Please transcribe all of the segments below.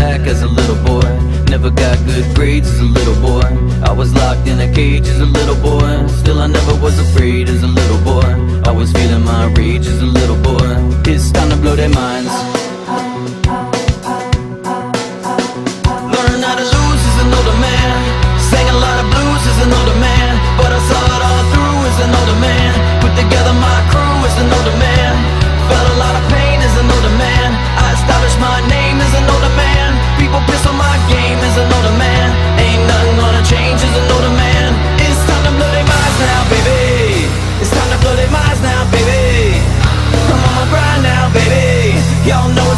back as a little boy. Never got good grades as a little boy. I was locked in a cage as a little boy. Still I never was Y'all know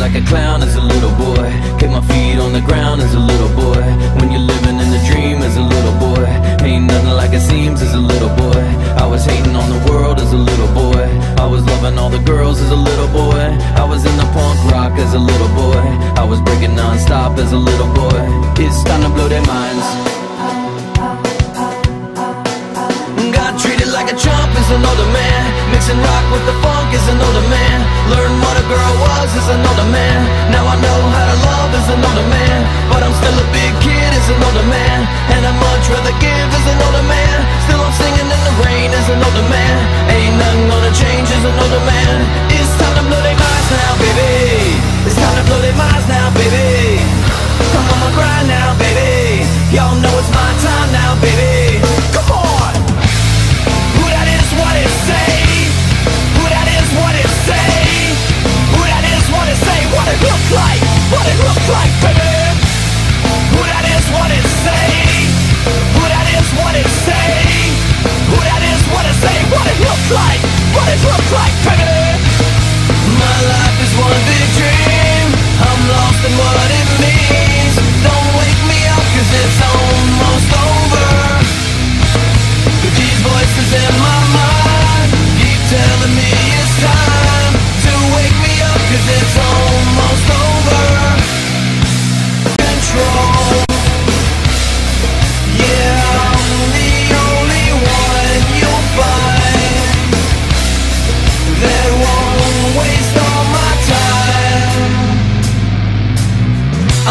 like a clown as a little boy. Kept my feet on the ground as a little boy. When you're living in a dream as a little boy. Ain't nothing like it seems as a little boy. I was hating on the world as a little boy. I was loving all the girls as a little boy. I was in the punk rock as a little boy. I was breaking non-stop as a little boy. It's time to blow their minds. Got treated like a chump as an older man. an older man And I'd much rather give as an older man. Still I'm singing in the rain as an older man. Ain't nothing gonna change as an older man.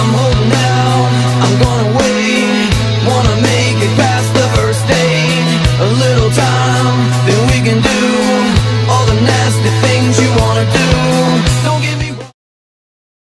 I'm home now, I'm gonna wait, wanna